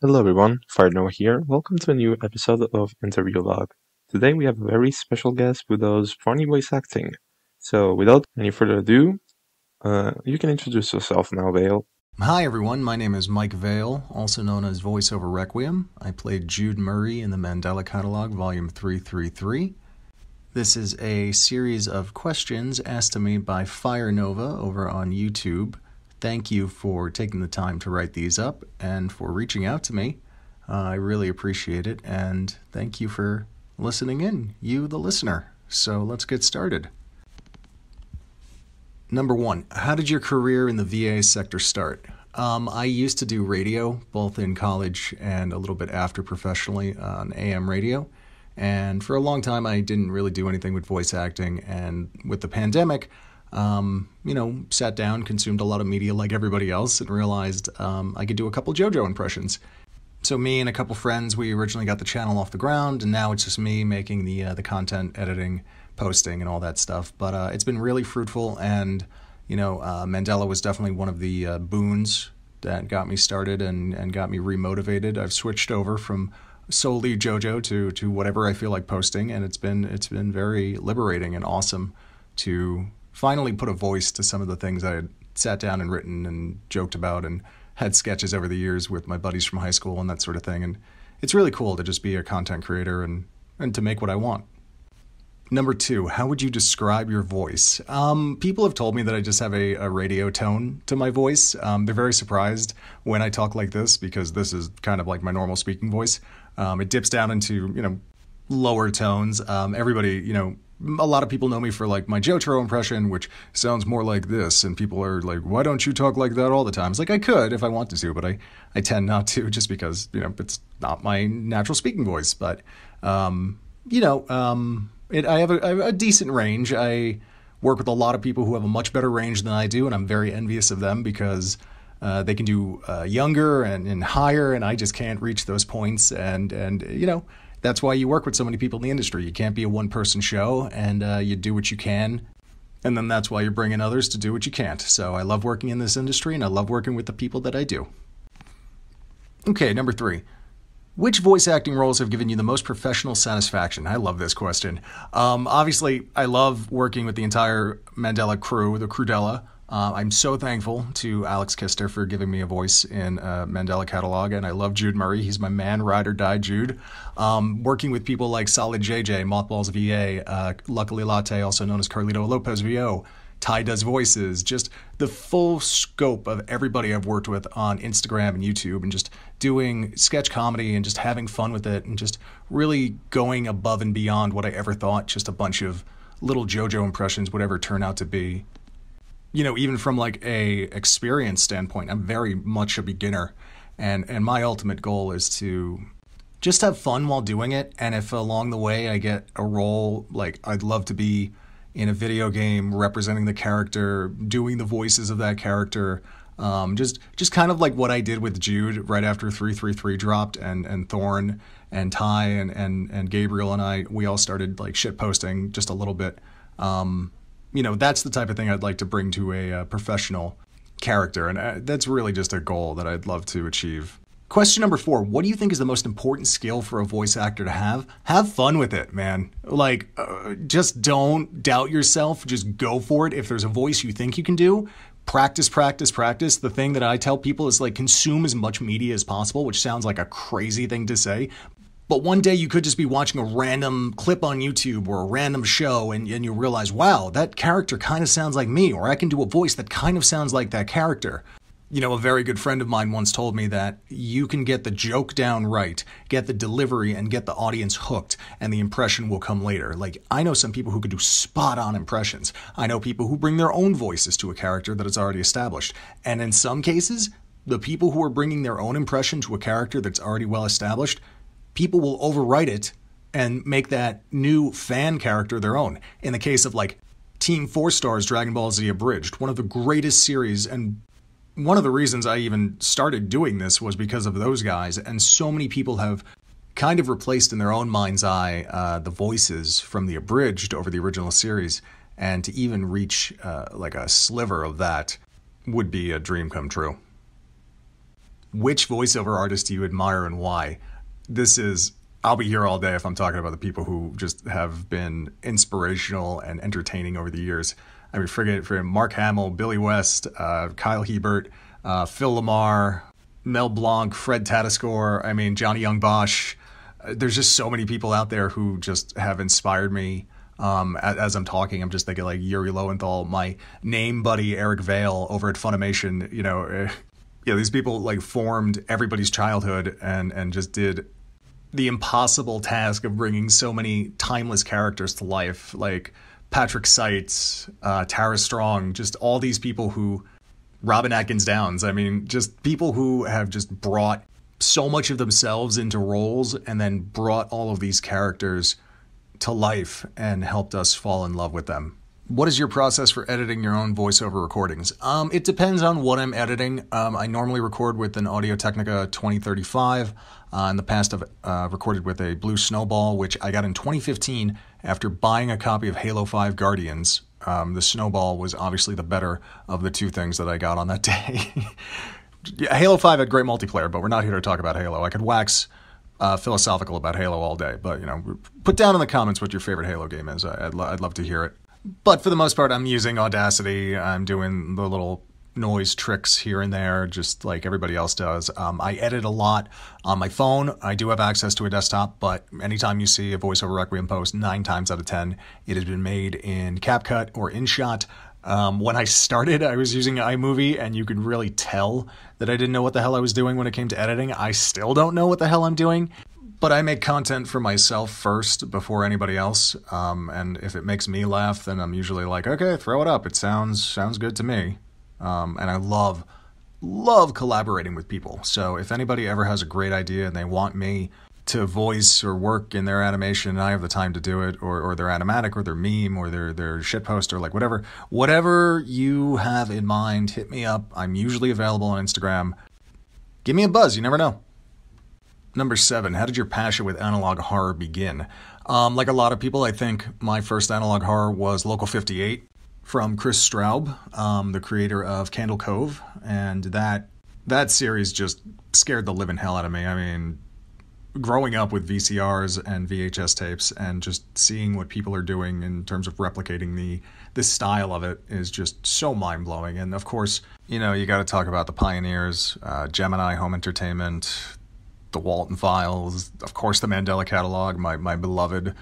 Hello everyone, Farno here. Welcome to a new episode of Interview Log. Today we have a very special guest who does funny voice acting. So without any further ado, uh, you can introduce yourself now, Vale. Hi everyone, my name is Mike Vale, also known as Voiceover Requiem. I played Jude Murray in the Mandela Catalogue, Volume 333. This is a series of questions asked to me by Fire Nova over on YouTube thank you for taking the time to write these up and for reaching out to me. Uh, I really appreciate it, and thank you for listening in, you, the listener. So let's get started. Number one, how did your career in the VA sector start? Um, I used to do radio, both in college and a little bit after professionally on AM radio. And for a long time, I didn't really do anything with voice acting. And with the pandemic, um, you know, sat down, consumed a lot of media like everybody else, and realized um, I could do a couple JoJo impressions. So me and a couple friends, we originally got the channel off the ground, and now it's just me making the uh, the content, editing, posting, and all that stuff. But uh, it's been really fruitful, and you know, uh, Mandela was definitely one of the uh, boons that got me started and and got me remotivated. I've switched over from solely JoJo to to whatever I feel like posting, and it's been it's been very liberating and awesome to finally put a voice to some of the things I had sat down and written and joked about and had sketches over the years with my buddies from high school and that sort of thing. And it's really cool to just be a content creator and, and to make what I want. Number two, how would you describe your voice? Um, people have told me that I just have a, a radio tone to my voice. Um, they're very surprised when I talk like this because this is kind of like my normal speaking voice. Um, it dips down into, you know, lower tones. Um, everybody, you know, a lot of people know me for like my Jotaro impression, which sounds more like this, and people are like, "Why don't you talk like that all the time?" It's like I could if I wanted to, but I I tend not to, just because you know it's not my natural speaking voice. But um, you know, um, it, I, have a, I have a decent range. I work with a lot of people who have a much better range than I do, and I'm very envious of them because. Uh, they can do uh, younger and, and higher, and I just can't reach those points. And and you know, that's why you work with so many people in the industry. You can't be a one person show, and uh, you do what you can. And then that's why you're bringing others to do what you can't. So I love working in this industry, and I love working with the people that I do. Okay, number three. Which voice acting roles have given you the most professional satisfaction? I love this question. Um, obviously, I love working with the entire Mandela crew, the Crudella. Uh, I'm so thankful to Alex Kister for giving me a voice in uh, Mandela Catalogue, and I love Jude Murray. He's my man, ride or die Jude. Um, working with people like Solid JJ, Mothballs VA, uh, Luckily Latte, also known as Carlito Lopez VO, Ty does voices, just the full scope of everybody I've worked with on Instagram and YouTube, and just doing sketch comedy and just having fun with it, and just really going above and beyond what I ever thought just a bunch of little JoJo impressions would ever turn out to be you know, even from like a experience standpoint, I'm very much a beginner, and and my ultimate goal is to just have fun while doing it. And if along the way I get a role, like I'd love to be in a video game representing the character, doing the voices of that character. Um, just just kind of like what I did with Jude right after 333 dropped and and Thorn and Ty and and and Gabriel and I we all started like shit posting just a little bit. Um, you know, that's the type of thing I'd like to bring to a, a uh, professional character. And uh, that's really just a goal that I'd love to achieve. Question number four What do you think is the most important skill for a voice actor to have? Have fun with it, man. Like, uh, just don't doubt yourself. Just go for it. If there's a voice you think you can do, practice, practice, practice. The thing that I tell people is like consume as much media as possible, which sounds like a crazy thing to say, but one day you could just be watching a random clip on YouTube or a random show and, and you realize, wow, that character kind of sounds like me, or I can do a voice that kind of sounds like that character. You know, a very good friend of mine once told me that you can get the joke down right, get the delivery, and get the audience hooked, and the impression will come later. Like, I know some people who could do spot on impressions. I know people who bring their own voices to a character that is already established. And in some cases, the people who are bringing their own impression to a character that's already well established people will overwrite it and make that new fan character their own. In the case of like Team Four Stars Dragon Ball Z Abridged, one of the greatest series and one of the reasons I even started doing this was because of those guys, and so many people have kind of replaced in their own mind's eye uh, the voices from the abridged over the original series, and to even reach uh, like a sliver of that would be a dream come true. which voiceover artist do you admire and why? This is I'll be here all day if I'm talking about the people who just have been inspirational and entertaining over the years. I mean, forget it for Mark Hamill, Billy West, uh, Kyle Hebert, uh, Phil LaMarr, Mel Blanc, Fred Tatasciore. I mean, Johnny Yong Bosch. Uh, there's just so many people out there who just have inspired me. Um, as, as, I'm talking, I'm just thinking like Yuri Lowenthal, my name buddy Eric Vale over at Funimation. You know, uh, yeah, these people like formed everybody's childhood and and just did the impossible task of bringing so many timeless characters to life, like Patrick Seitz, uh, Tara Strong, just all these people who, Robin Atkin Downes, I mean, just people who have just brought so much of themselves into roles and then brought all of these characters to life and helped us fall in love with them. What is your process for editing your own voiceover recordings? Um, it depends on what I'm editing. Um, I normally record with an Audio Technica 2035. Uh, in the past, I've uh, recorded with a Blue Snowball, which I got in 2015 after buying a copy of Halo 5 Guardians. Um, the Snowball was obviously the better of the two things that I got on that day. Halo 5 had great multiplayer, but we're not here to talk about Halo. I could wax uh, philosophical about Halo all day, but you know, put down in the comments what your favorite Halo game is. I'd, lo- I'd love to hear it. But for the most part, I'm using Audacity. I'm doing the little noise tricks here and there, just like everybody else does. Um, I edit a lot on my phone. I do have access to a desktop, but anytime you see a voiceover Requiem post, nine times out of 10, it has been made in CapCut or InShot. Um, when I started, I was using iMovie, and you could really tell that I didn't know what the hell I was doing when it came to editing. I still don't know what the hell I'm doing but I make content for myself first before anybody else. Um, and if it makes me laugh, then I'm usually like, okay, throw it up. It sounds sounds good to me. Um, and I love love collaborating with people. So if anybody ever has a great idea and they want me to voice or work in their animation and I have the time to do it, or, or their animatic or their meme or their their shitpost or like whatever, whatever you have in mind, hit me up. I'm usually available on Instagram. Give me a buzz. You never know. Number seven, how did your passion with analog horror begin? Um, like a lot of people, I think my first analog horror was Local 58 from Chris Straub, um, the creator of Candle Cove, and that that series just scared the living hell out of me. I mean, growing up with VCRs and VHS tapes and just seeing what people are doing in terms of replicating the the style of it is just so mind blowing. And of course, you know, you got to talk about the pioneers, uh, Gemini Home Entertainment, the Walten Files, of course, the Mandela Catalogue, my, my beloved.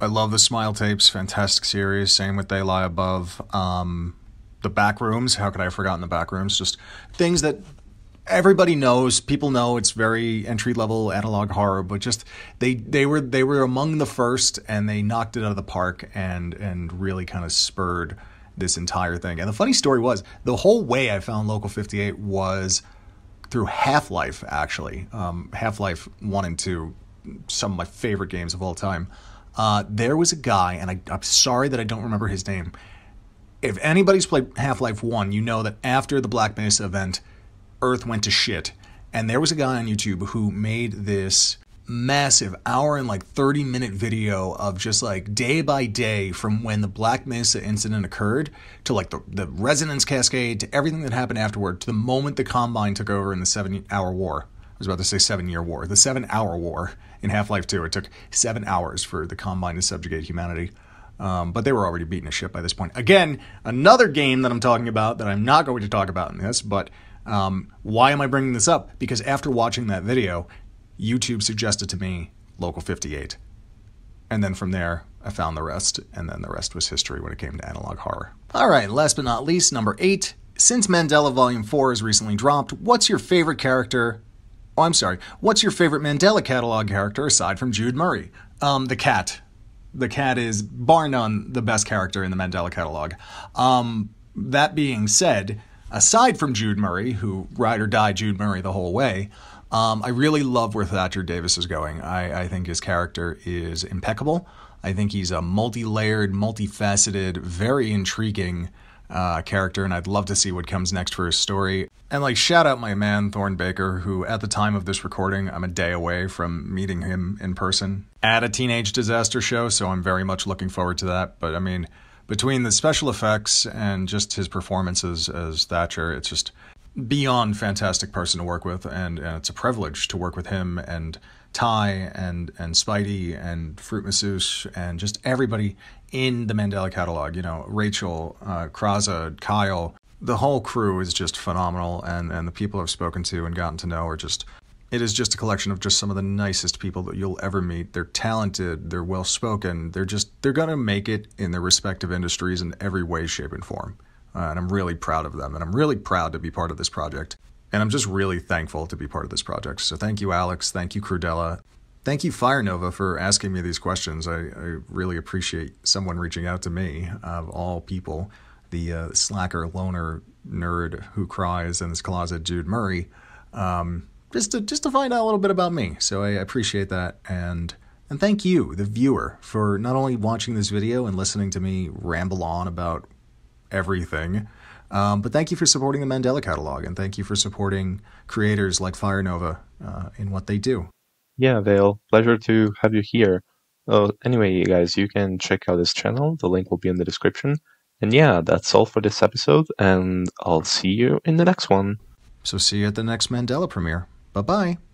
I love the Smile Tapes, fantastic series. Same with They Lie Above. Um, the Back Rooms, how could I have forgotten the Back Rooms? Just things that everybody knows. People know it's very entry level analog horror, but just they they were they were among the first, and they knocked it out of the park, and and really kind of spurred this entire thing. And the funny story was the whole way I found Local 58 was through Half Life, actually. Um, Half Life 1 and 2, some of my favorite games of all time. Uh, there was a guy, and I, I'm sorry that I don't remember his name. If anybody's played Half Life 1, you know that after the Black Mesa event, Earth went to shit. And there was a guy on YouTube who made this massive hour and like 30 minute video of just like day by day from when the Black Mesa incident occurred to like the, the resonance cascade to everything that happened afterward to the moment the Combine took over in the seven hour war. I was about to say seven year war. The seven hour war in Half Life 2. It took seven hours for the Combine to subjugate humanity. Um, but they were already beating a ship by this point. Again, another game that I'm talking about that I'm not going to talk about in this, but um, why am I bringing this up? Because after watching that video, YouTube suggested to me Local 58. And then from there, I found the rest, and then the rest was history when it came to analog horror. All right, last but not least, number eight. Since Mandela Volume 4 has recently dropped, what's your favorite character? Oh, I'm sorry. What's your favorite Mandela catalogue character aside from Jude Murray? Um, the cat. The cat is, bar none, the best character in the Mandela catalogue. Um, that being said, aside from Jude Murray, who ride or die Jude Murray the whole way, um, I really love where Thatcher Davis is going. I, I think his character is impeccable. I think he's a multi layered, multifaceted, very intriguing uh, character, and I'd love to see what comes next for his story. And like, shout out my man, Thorn Baker, who at the time of this recording, I'm a day away from meeting him in person at a teenage disaster show, so I'm very much looking forward to that. But I mean, between the special effects and just his performances as Thatcher, it's just beyond fantastic person to work with, and, it's a privilege to work with him and Ty and and Spidey and Fruit Masseuse and just everybody in the Mandela catalogue. You know, Rachel, uh, Kraza, Kyle, the whole crew is just phenomenal, and and the people I've spoken to and gotten to know are just. It is just a collection of just some of the nicest people that you'll ever meet. They're talented, they're well spoken, they're just they're gonna make it in their respective industries in every way, shape, and form. Uh, and I'm really proud of them, and I'm really proud to be part of this project. And I'm just really thankful to be part of this project. So thank you, Alex. Thank you, Crudella. Thank you, Fire Nova, for asking me these questions. I, I really appreciate someone reaching out to me, of all people, the uh, slacker, loner, nerd who cries in this closet, Jude Murray, um, just to just to find out a little bit about me. So I appreciate that, and and thank you, the viewer, for not only watching this video and listening to me ramble on about everything um, but thank you for supporting the Mandela Catalogue, and thank you for supporting creators like Fire Nova uh, in what they do. Yeah, Vale, pleasure to have you here. Uh, anyway, you guys, you can check out this channel. The link will be in the description. And yeah, that's all for this episode, and I'll see you in the next one. So see you at the next Mandela premiere. Bye bye.